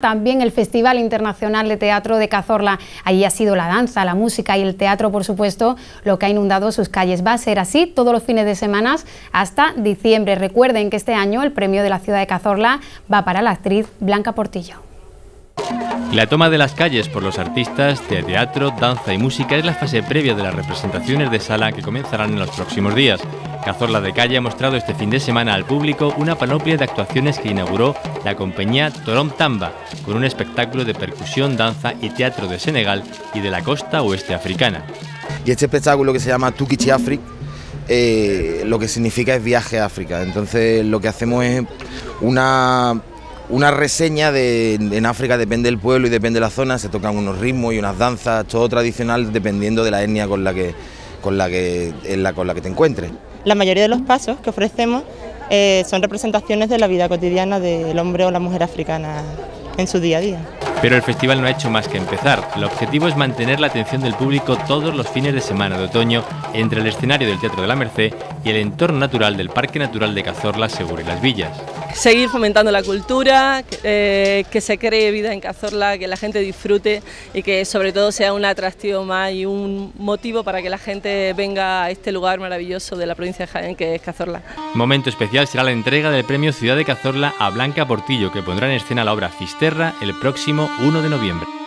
También el Festival Internacional de Teatro de Cazorla. Allí ha sido la danza, la música y el teatro, por supuesto, lo que ha inundado sus calles. Va a ser así todos los fines de semana hasta diciembre. Recuerden que este año el premio de la ciudad de Cazorla va para la actriz Blanca Portillo. La toma de las calles por los artistas de teatro, danza y música es la fase previa de las representaciones de sala que comenzarán en los próximos días. Cazorla de Calle ha mostrado este fin de semana al público una panoplia de actuaciones que inauguró la compañía Torom Tamba, con un espectáculo de percusión, danza y teatro de Senegal y de la costa oeste africana. Y este espectáculo que se llama Tukichi Afrik, eh, lo que significa es viaje a África. Entonces lo que hacemos es una una reseña de en África depende del pueblo y depende de la zona, se tocan unos ritmos y unas danzas, todo tradicional dependiendo de la etnia con la que con la que en la con la que te encuentres. La mayoría de los pasos que ofrecemos eh, son representaciones de la vida cotidiana del hombre o la mujer africana en su día a día. Pero el festival no ha hecho más que empezar. El objetivo es mantener la atención del público todos los fines de semana de otoño entre el escenario del Teatro de la Merced y el entorno natural del Parque Natural de Cazorla, Segura y las Villas seguir fomentando la cultura, eh, que se cree vida en Cazorla, que la gente disfrute y que sobre todo sea un atractivo más y un motivo para que la gente venga a este lugar maravilloso de la provincia de Jaén que es Cazorla. Momento especial será la entrega del premio Ciudad de Cazorla a Blanca Portillo que pondrá en escena la obra Fisterra el próximo 1 de noviembre.